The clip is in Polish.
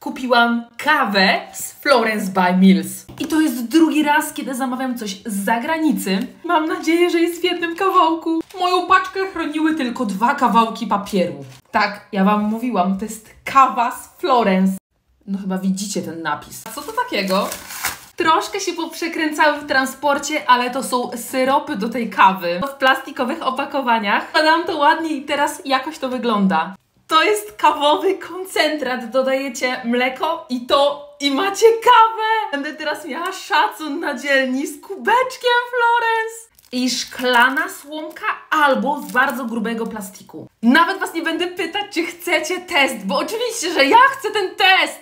kupiłam kawę z Florence by Mills. I to jest drugi raz, kiedy zamawiam coś z zagranicy. Mam nadzieję, że jest w jednym kawałku. Moją paczkę chroniły tylko dwa kawałki papieru. Tak, ja wam mówiłam, to jest kawa z Florence. No chyba widzicie ten napis. A co to takiego? Troszkę się poprzekręcały w transporcie, ale to są syropy do tej kawy w plastikowych opakowaniach. Badałam to ładnie i teraz jakoś to wygląda. To jest kawowy koncentrat. Dodajecie mleko i to i macie kawę. Będę teraz miała szacun na dzielni z kubeczkiem Florence. I szklana słomka albo z bardzo grubego plastiku. Nawet was nie będę pytać, czy chcecie test, bo oczywiście, że ja chcę ten test.